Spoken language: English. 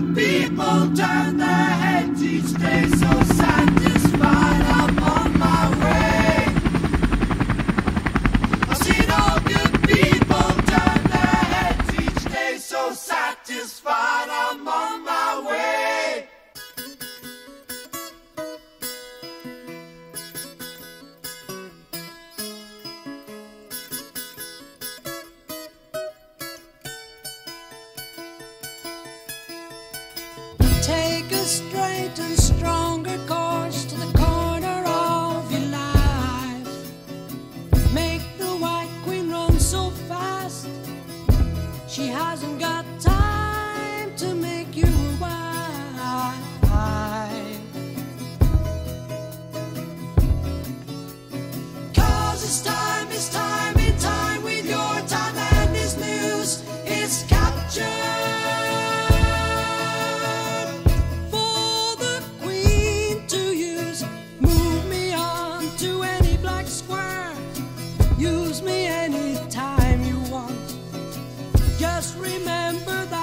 People turn their straight and stronger course to the corner of your life. Make the white queen run so fast, she hasn't got. Any anytime you want. Just remember that.